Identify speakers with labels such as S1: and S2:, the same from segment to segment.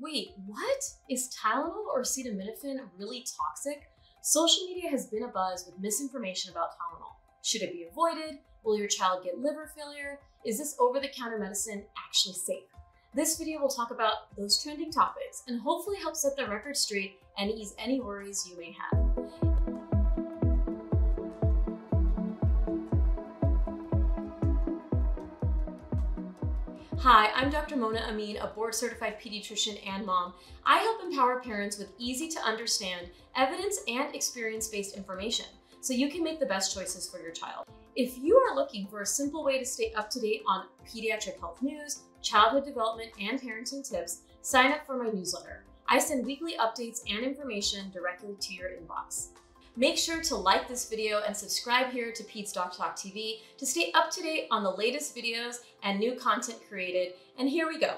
S1: Wait, what? Is Tylenol or acetaminophen really toxic? Social media has been abuzz with misinformation about Tylenol. Should it be avoided? Will your child get liver failure? Is this over-the-counter medicine actually safe? This video will talk about those trending topics and hopefully help set the record straight and ease any worries you may have. Hi, I'm Dr. Mona Amin, a board certified pediatrician and mom. I help empower parents with easy to understand, evidence and experience based information so you can make the best choices for your child. If you are looking for a simple way to stay up to date on pediatric health news, childhood development, and parenting tips, sign up for my newsletter. I send weekly updates and information directly to your inbox. Make sure to like this video and subscribe here to Peds Doc Talk TV to stay up to date on the latest videos and new content created. And here we go.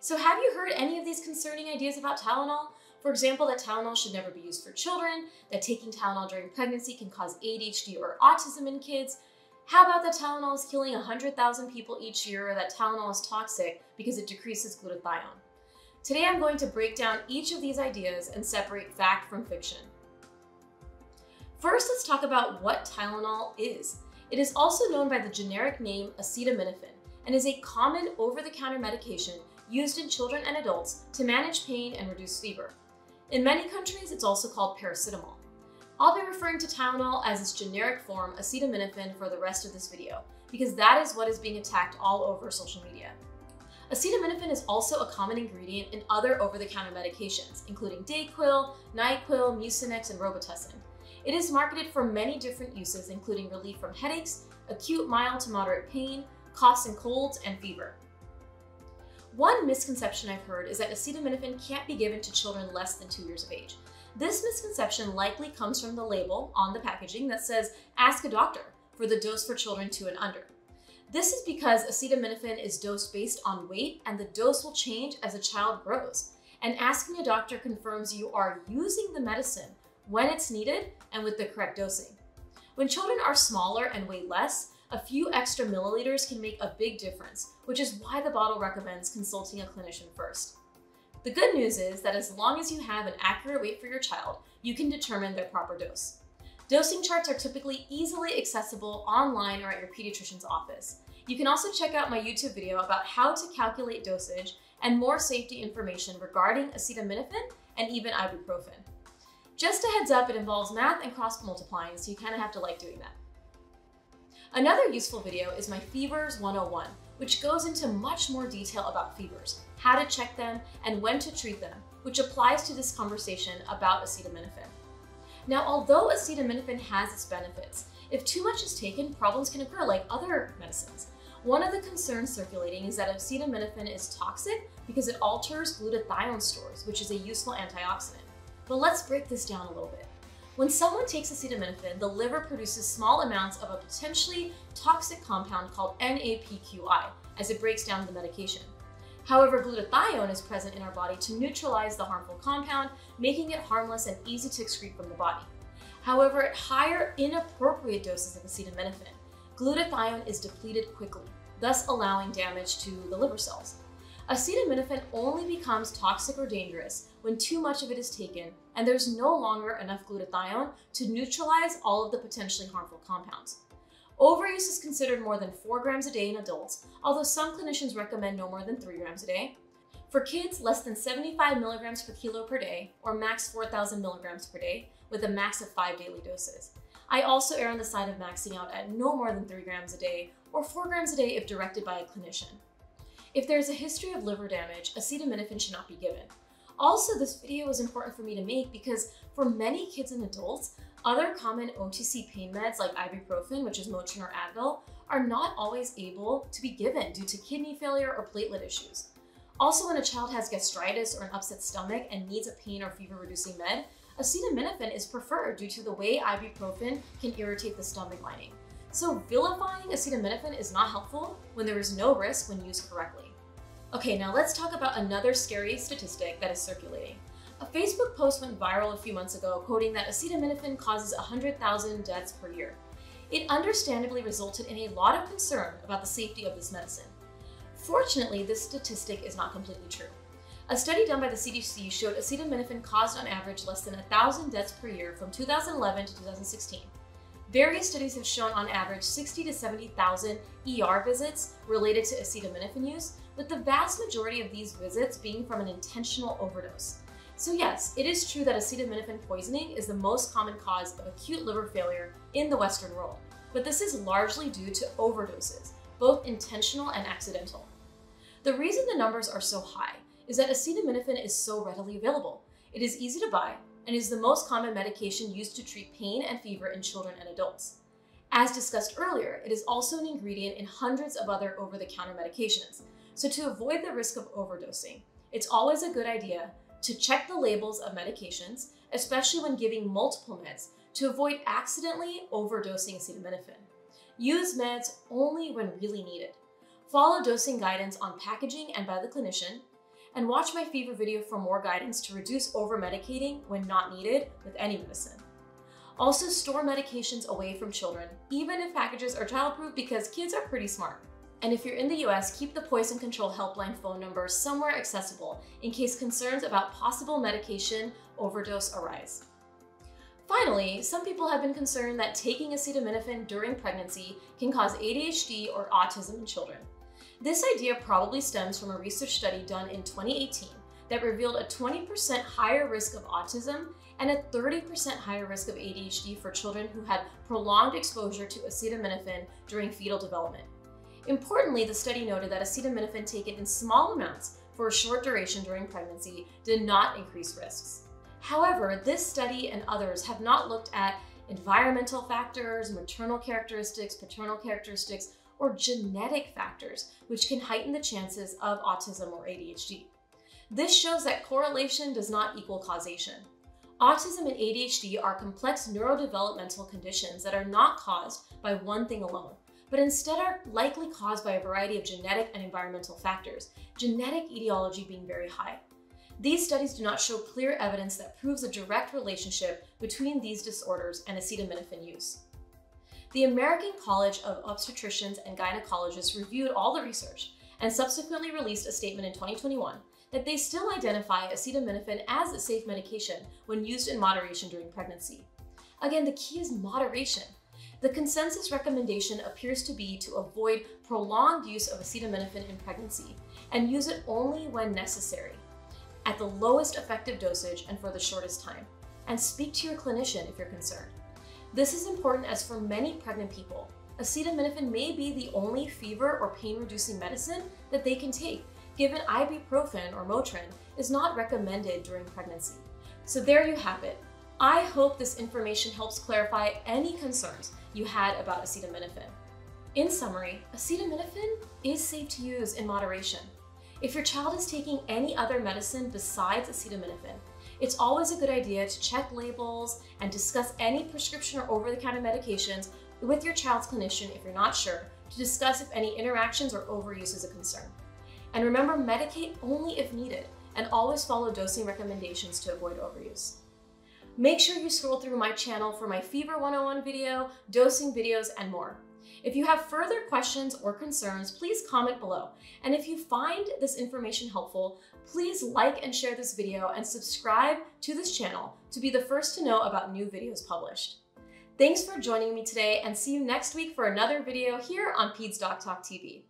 S1: So have you heard any of these concerning ideas about Tylenol? For example, that Tylenol should never be used for children, that taking Tylenol during pregnancy can cause ADHD or autism in kids. How about that Tylenol is killing 100,000 people each year or that Tylenol is toxic because it decreases glutathione? Today I'm going to break down each of these ideas and separate fact from fiction. First, let's talk about what Tylenol is. It is also known by the generic name acetaminophen and is a common over-the-counter medication used in children and adults to manage pain and reduce fever. In many countries, it's also called paracetamol. I'll be referring to Tylenol as its generic form, acetaminophen, for the rest of this video, because that is what is being attacked all over social media. Acetaminophen is also a common ingredient in other over-the-counter medications, including Dayquil, NyQuil, Mucinex, and Robitussin. It is marketed for many different uses, including relief from headaches, acute mild to moderate pain, coughs and colds, and fever. One misconception I've heard is that acetaminophen can't be given to children less than two years of age. This misconception likely comes from the label on the packaging that says, ask a doctor for the dose for children two and under. This is because acetaminophen is dosed based on weight and the dose will change as a child grows. And asking a doctor confirms you are using the medicine when it's needed and with the correct dosing. When children are smaller and weigh less, a few extra milliliters can make a big difference, which is why the bottle recommends consulting a clinician first. The good news is that as long as you have an accurate weight for your child, you can determine their proper dose. Dosing charts are typically easily accessible online or at your pediatrician's office. You can also check out my YouTube video about how to calculate dosage and more safety information regarding acetaminophen and even ibuprofen. Just a heads up, it involves math and cross multiplying, so you kind of have to like doing that. Another useful video is my Fevers 101, which goes into much more detail about fevers, how to check them, and when to treat them, which applies to this conversation about acetaminophen. Now, although acetaminophen has its benefits, if too much is taken, problems can occur like other medicines. One of the concerns circulating is that acetaminophen is toxic because it alters glutathione stores, which is a useful antioxidant. But let's break this down a little bit. When someone takes acetaminophen, the liver produces small amounts of a potentially toxic compound called NAPQI as it breaks down the medication. However, glutathione is present in our body to neutralize the harmful compound, making it harmless and easy to excrete from the body. However, at higher inappropriate doses of acetaminophen, glutathione is depleted quickly, thus allowing damage to the liver cells. Acetaminophen only becomes toxic or dangerous when too much of it is taken and there's no longer enough glutathione to neutralize all of the potentially harmful compounds. Overuse is considered more than 4 grams a day in adults, although some clinicians recommend no more than 3 grams a day. For kids, less than 75 milligrams per kilo per day, or max 4,000 milligrams per day, with a max of 5 daily doses. I also err on the side of maxing out at no more than 3 grams a day, or 4 grams a day if directed by a clinician. If there's a history of liver damage, acetaminophen should not be given. Also, this video is important for me to make because for many kids and adults, other common OTC pain meds like ibuprofen, which is Motrin or Advil, are not always able to be given due to kidney failure or platelet issues. Also, when a child has gastritis or an upset stomach and needs a pain or fever reducing med, acetaminophen is preferred due to the way ibuprofen can irritate the stomach lining. So vilifying acetaminophen is not helpful when there is no risk when used correctly. Okay, now let's talk about another scary statistic that is circulating. A Facebook post went viral a few months ago quoting that acetaminophen causes 100,000 deaths per year. It understandably resulted in a lot of concern about the safety of this medicine. Fortunately, this statistic is not completely true. A study done by the CDC showed acetaminophen caused on average less than 1,000 deaths per year from 2011 to 2016. Various studies have shown on average 60 to 70,000 ER visits related to acetaminophen use, with the vast majority of these visits being from an intentional overdose. So yes, it is true that acetaminophen poisoning is the most common cause of acute liver failure in the Western world, but this is largely due to overdoses, both intentional and accidental. The reason the numbers are so high is that acetaminophen is so readily available. It is easy to buy and is the most common medication used to treat pain and fever in children and adults. As discussed earlier, it is also an ingredient in hundreds of other over-the-counter medications. So to avoid the risk of overdosing, it's always a good idea to check the labels of medications, especially when giving multiple meds, to avoid accidentally overdosing acetaminophen. Use meds only when really needed. Follow dosing guidance on packaging and by the clinician, and watch my fever video for more guidance to reduce over-medicating when not needed with any medicine. Also store medications away from children, even if packages are childproof because kids are pretty smart. And if you're in the US, keep the Poison Control Helpline phone number somewhere accessible in case concerns about possible medication overdose arise. Finally, some people have been concerned that taking acetaminophen during pregnancy can cause ADHD or autism in children. This idea probably stems from a research study done in 2018 that revealed a 20% higher risk of autism and a 30% higher risk of ADHD for children who had prolonged exposure to acetaminophen during fetal development. Importantly, the study noted that acetaminophen taken in small amounts for a short duration during pregnancy did not increase risks. However, this study and others have not looked at environmental factors, maternal characteristics, paternal characteristics, or genetic factors, which can heighten the chances of autism or ADHD. This shows that correlation does not equal causation. Autism and ADHD are complex neurodevelopmental conditions that are not caused by one thing alone but instead are likely caused by a variety of genetic and environmental factors, genetic etiology being very high. These studies do not show clear evidence that proves a direct relationship between these disorders and acetaminophen use. The American College of Obstetricians and Gynecologists reviewed all the research and subsequently released a statement in 2021 that they still identify acetaminophen as a safe medication when used in moderation during pregnancy. Again, the key is moderation. The consensus recommendation appears to be to avoid prolonged use of acetaminophen in pregnancy and use it only when necessary, at the lowest effective dosage and for the shortest time, and speak to your clinician if you're concerned. This is important as for many pregnant people, acetaminophen may be the only fever or pain-reducing medicine that they can take, given ibuprofen or Motrin is not recommended during pregnancy. So there you have it. I hope this information helps clarify any concerns you had about acetaminophen. In summary, acetaminophen is safe to use in moderation. If your child is taking any other medicine besides acetaminophen, it's always a good idea to check labels and discuss any prescription or over-the-counter medications with your child's clinician if you're not sure to discuss if any interactions or overuse is a concern. And remember, medicate only if needed and always follow dosing recommendations to avoid overuse. Make sure you scroll through my channel for my Fever 101 video, dosing videos, and more. If you have further questions or concerns, please comment below. And if you find this information helpful, please like and share this video and subscribe to this channel to be the first to know about new videos published. Thanks for joining me today and see you next week for another video here on Peds Doc Talk TV.